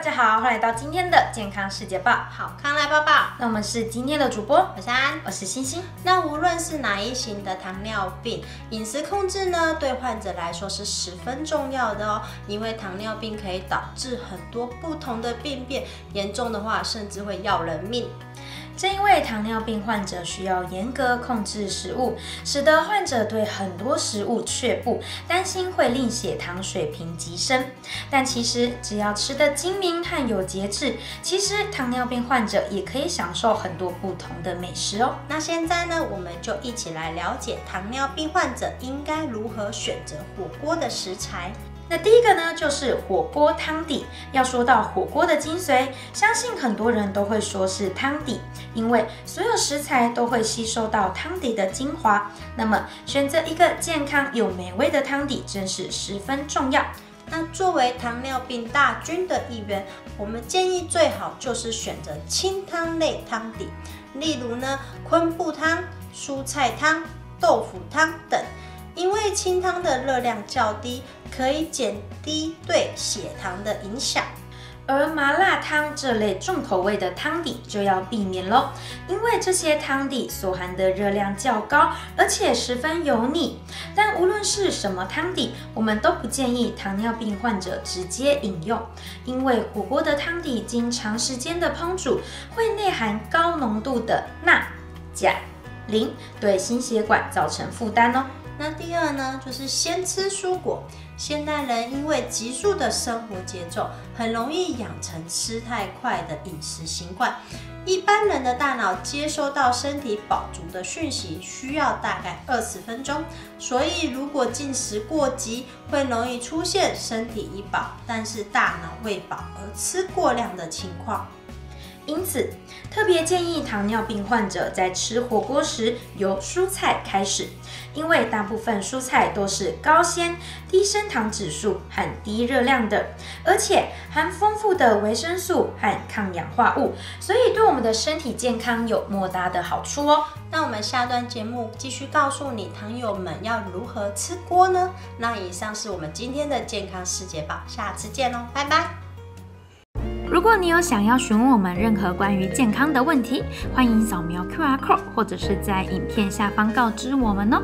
大家好，欢迎来到今天的健康世界报，好康来报报。那我们是今天的主播，我是安，我是星星。那无论是哪一型的糖尿病，饮食控制呢，对患者来说是十分重要的哦。因为糖尿病可以导致很多不同的病变，严重的话甚至会要人命。正因为糖尿病患者需要严格控制食物，使得患者对很多食物却步，担心会令血糖水平急升。但其实只要吃得精明和有节制，其实糖尿病患者也可以享受很多不同的美食哦。那现在呢，我们就一起来了解糖尿病患者应该如何选择火锅的食材。那第一个呢，就是火锅汤底。要说到火锅的精髓，相信很多人都会说是汤底，因为所有食材都会吸收到汤底的精华。那么选择一个健康又美味的汤底，真是十分重要。那作为糖尿病大军的一员，我们建议最好就是选择清汤类汤底，例如呢昆布汤、蔬菜汤、豆腐汤等。清汤的热量较低，可以减低对血糖的影响，而麻辣汤这类重口味的汤底就要避免喽，因为这些汤底所含的热量较高，而且十分油腻。但无论是什么汤底，我们都不建议糖尿病患者直接饮用，因为火锅的汤底经长时间的烹煮，会内含高浓度的钠、钾、磷，对心血管造成负担哦。那第二呢，就是先吃蔬果。现代人因为急速的生活节奏，很容易养成吃太快的饮食习惯。一般人的大脑接收到身体饱足的讯息需要大概二十分钟，所以如果进食过急，会容易出现身体已饱，但是大脑未饱而吃过量的情况。因此，特别建议糖尿病患者在吃火锅时由蔬菜开始，因为大部分蔬菜都是高纤、低升糖指数和低热量的，而且含丰富的维生素和抗氧化物，所以对我们的身体健康有莫大的好处哦。那我们下段节目继续告诉你，糖友们要如何吃锅呢？那以上是我们今天的健康世界报，下次见喽，拜拜。如果你有想要询问我们任何关于健康的问题，欢迎扫描 QR code，或者是在影片下方告知我们哦。